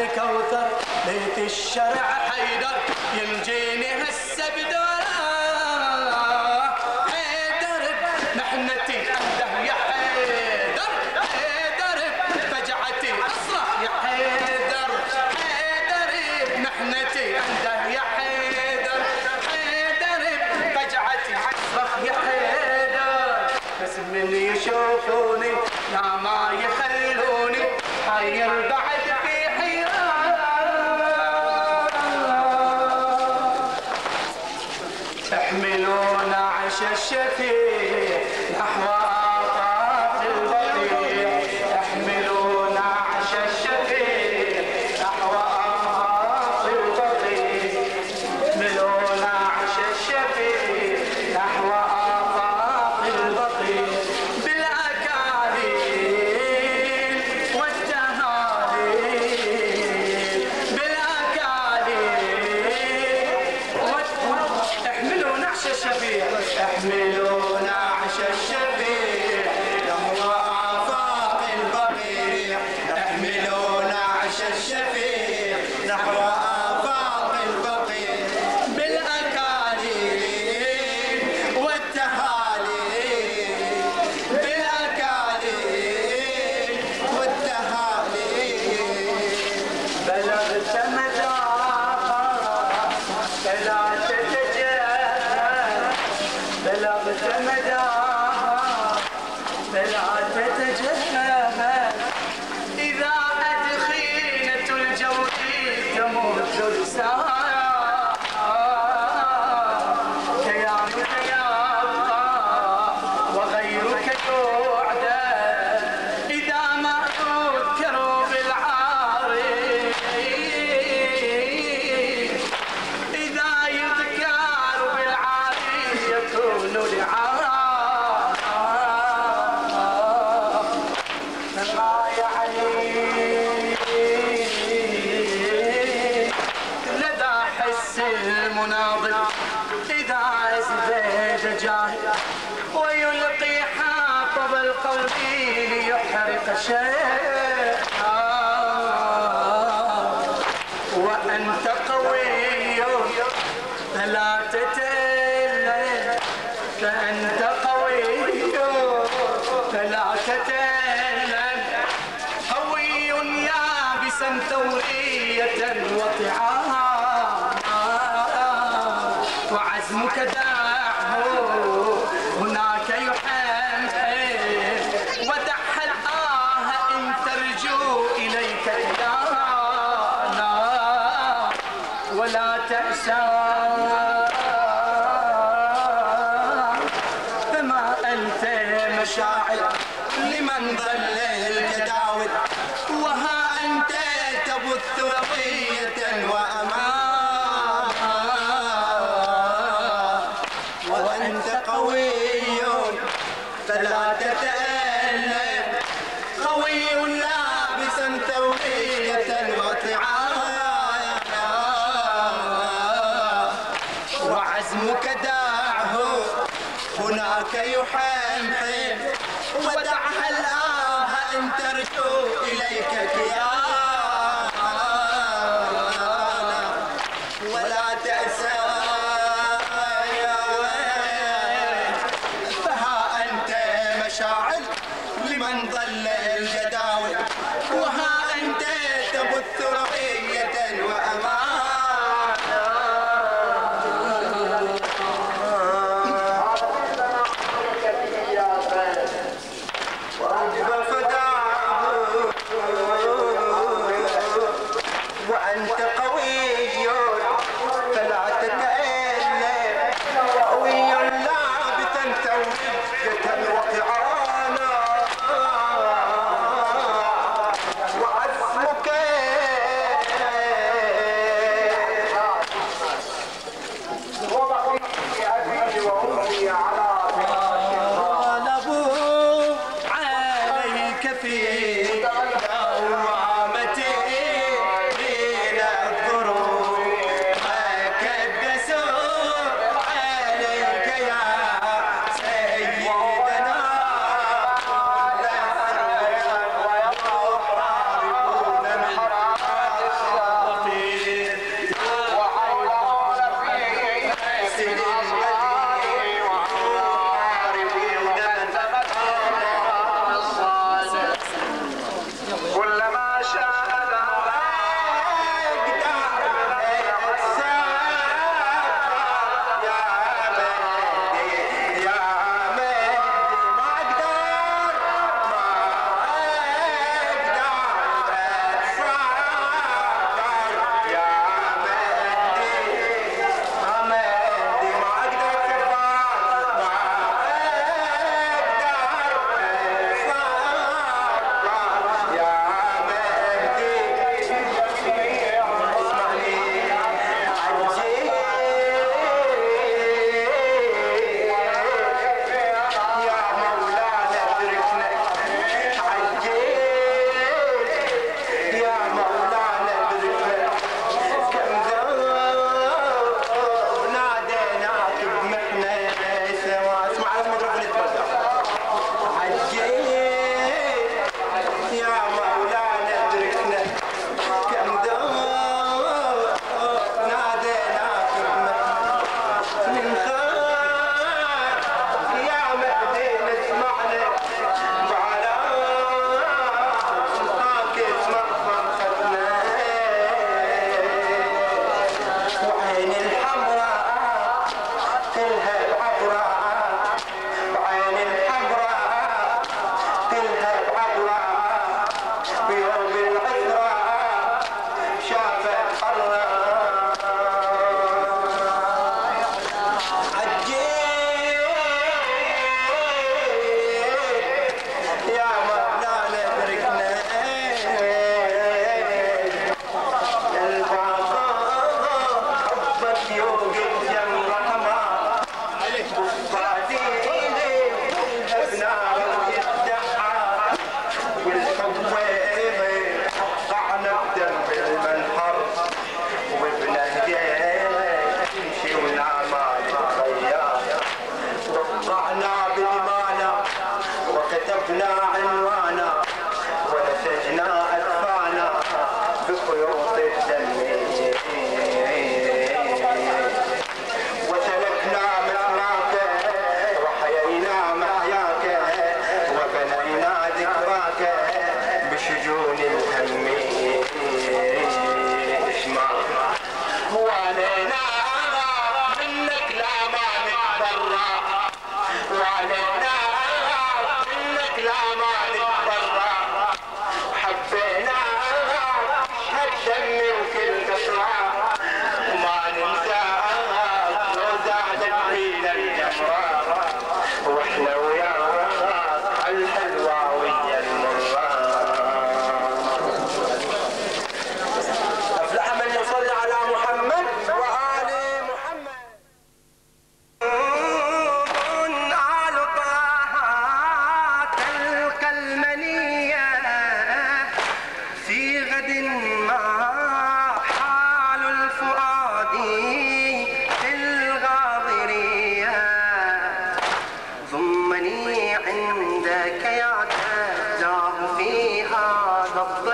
الكوثر بيت الشرع حيدر ينجيني هسه بدوره. حيدر محنتي عنده يا حيدر حيدر فجعتي اصرخ يا حيدر. حيدر محنتي عنده يا حيدر. حيدر فجعتي اصرخ يا حيدر. بس من يشوفوني لا ما يخلوني. حيدر ثورية وطعاها وعزمك دام وكي يحنحن. ودعك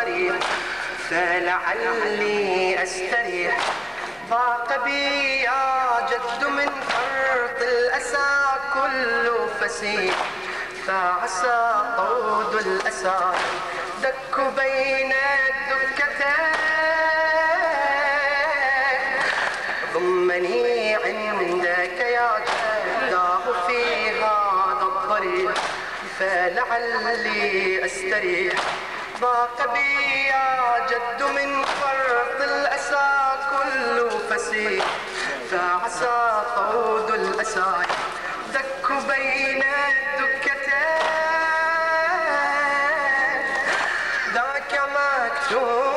الطريق فلعلي أستريح. ضاق بي يا جد من فرط الأسى كل فسيح. فعسى طود الأسى دك بين الدكتين. ضمني عندك يا جداه في هذا الطريق فلعلي أستريح. ضاق بي يا جد من فرط الأسى كل فسيح. فعسى قود الأسى دك بين الدكتين. ذاك مكتوب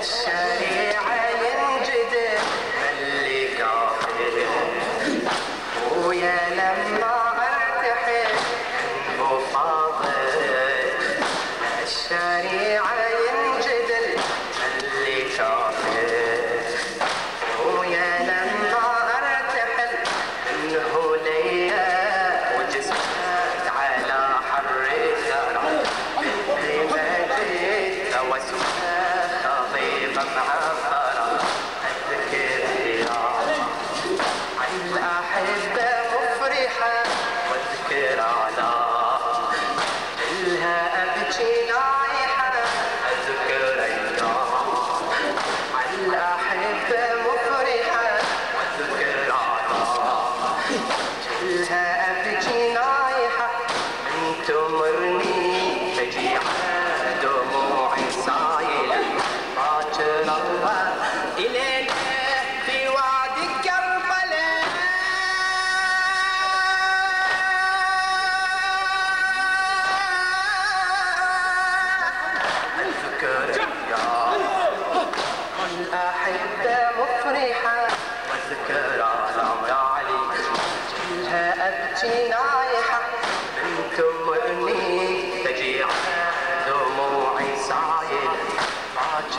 Yes.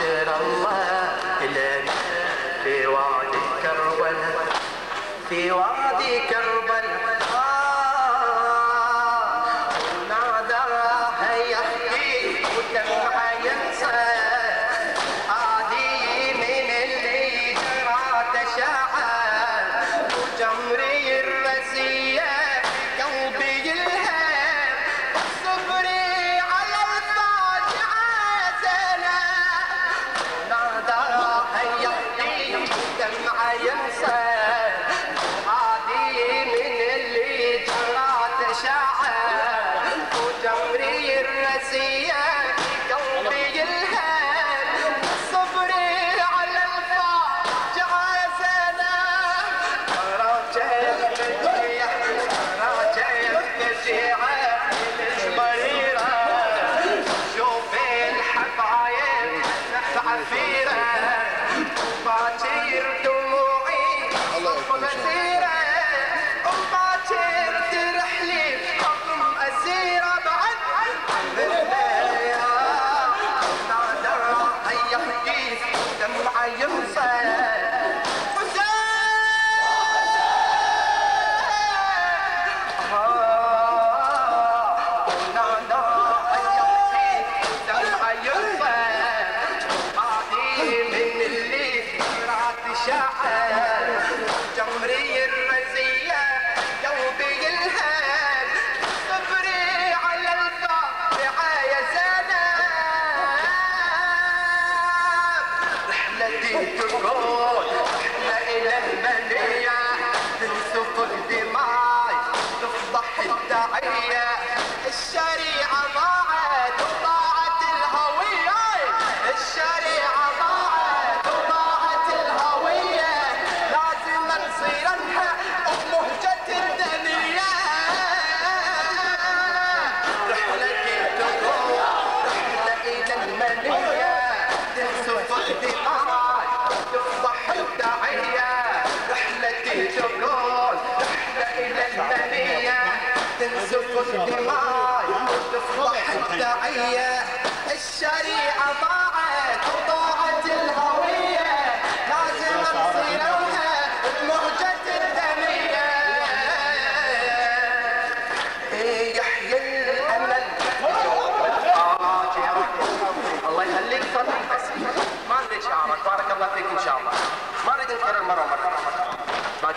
should I Russia.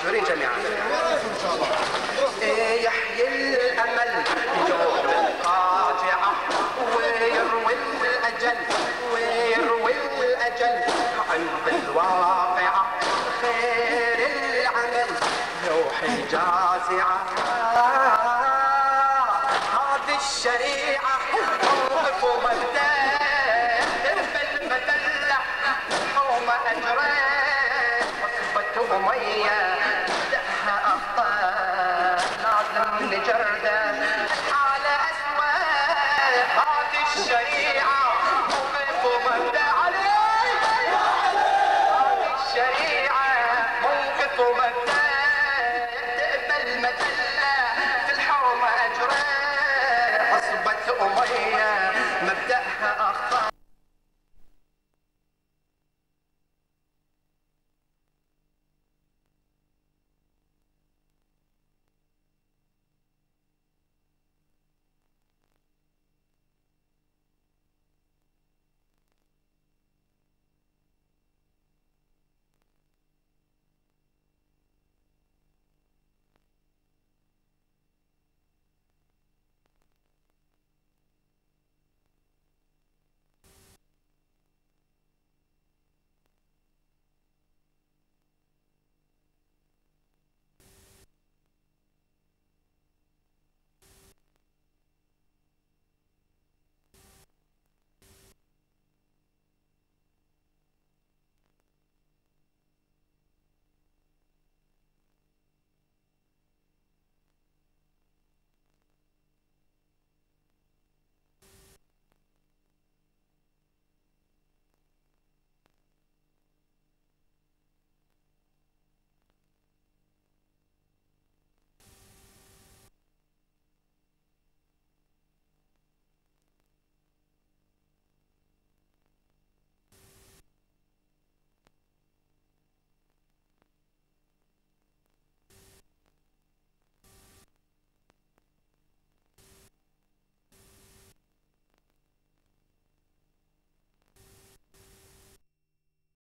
محضرين جميعا. إيه، يحيي الأمل. يجوب القاطعه ويروي الأجل. ويروي الأجل عند الواقعه خير العمل. روحي جازعه هذه الشريعة